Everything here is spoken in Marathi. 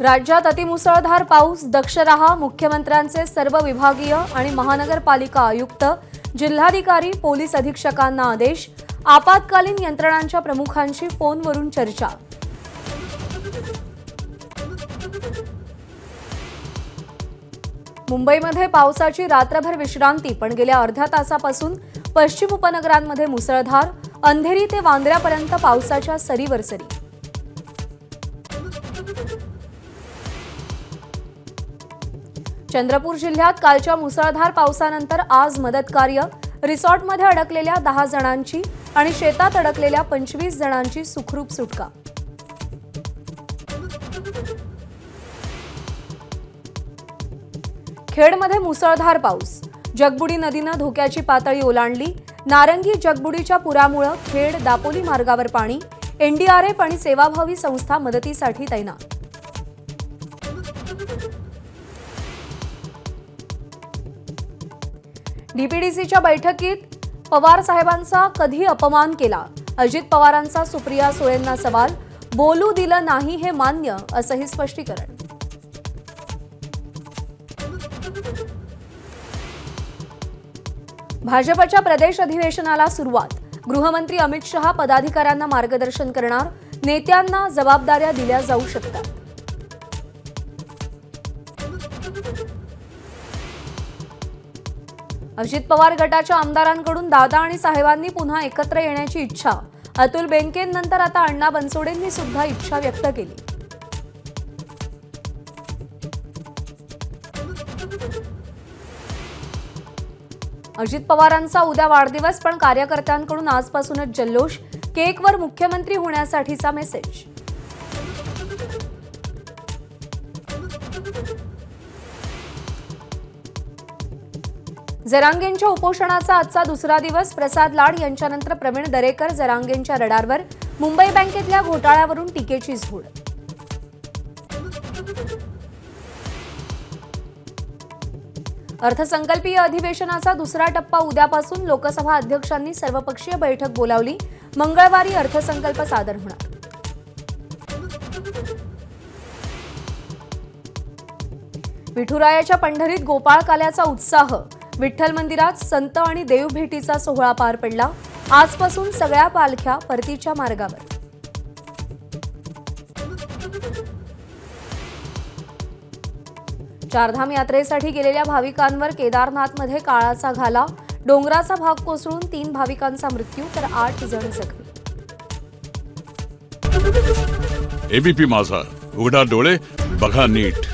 राज्यात अतिमुसळधार पाऊस दक्ष रहा मुख्यमंत्र्यांचे सर्व विभागीय आणि महानगरपालिका आयुक्त जिल्हाधिकारी पोलीस अधीक्षकांना आदेश आपत्कालीन यंत्रणांच्या प्रमुखांशी फोनवरून चर्चा. मुंबईमध्ये पावसाची रात्रभर विश्रांती पण गेल्या अर्ध्या तासापासून पश्चिम उपनगरांमध्ये मुसळधार अंधेरी ते वांद्र्यापर्यंत पावसाच्या सरीवर सरी चंद्रपूर जिल्ह्यात कालच्या मुसळधार पावसानंतर आज मदत कार्य रिसॉर्टमध्ये अडकलेल्या दहा जणांची आणि शेतात अडकलेल्या पंचवीस जणांची सुखरूप सुटका. खेडमध्ये मुसळधार पाऊस. जगबुडी नदीनं धोक्याची पातळी ओलांडली. नारंगी जगबुडीच्या पुरामुळं खेड दापोली मार्गावर पाणी एनडीआरएफ आणि सेवाभावी संस्था मदतीसाठी तैनात. डीपीडीसीच्या बैठकीत पवार साहेबांचा कधी अपमान केला? अजित पवारांचा सुप्रिया सुळेंना सवाल बोलू दिलं नाही हे मान्य असंही स्पष्टीकरण. भाजपच्या प्रदेश अधिवेशनाला सुरुवात. गृहमंत्री अमित शहा पदाधिकाऱ्यांना मार्गदर्शन करणार नेत्यांना जबाबदाऱ्या दिल्या जाऊ शकतात. अजित पवार गटाच्या आमदारांकडून दादा आणि साहेबांनी पुन्हा एकत्र येण्याची इच्छा. अतुल बेंकेंनंतर आता अण्णा बनसोडेंनी सुद्धा इच्छा व्यक्त केली. अजित पवारांचा उद्या वाढदिवस पण कार्यकर्त्यांकडून आजपासूनच जल्लोष. केकवर मुख्यमंत्री होण्यासाठीचा मेसेज. जरांगेंच्या उपोषणाचा आजचा दुसरा दिवस प्रसाद लाड यांच्यानंतर प्रवीण दरेकर जरांगेंच्या रडारवर मुंबई बँकेतल्या घोटाळ्यावरून टीकेची झोड. अर्थसंकल्पीय अधिवेशनाचा दुसरा टप्पा उद्यापासून लोकसभा अध्यक्षांनी सर्वपक्षीय बैठक बोलावली. मंगळवारी अर्थसंकल्प सादर होणार. विठुरायाच्या पंढरीत गोपाळ काल्याचा उत्साह विठ्ठल मंदिरात संत आणि देवभेटीचा सोहळा पार पडला. आजपासून सगळ्या पालख्या परतीच्या मार्गावर. चारधाम यात्रेसाठी गेलेल्या भाविकांवर केदारनाथमध्ये काळाचा घाला. डोंगराचा भाग कोसळून तीन भाविकांचा मृत्यू तर आठ जण जखमी. एबीपी माझा. उघडा डोळे बघा नीट.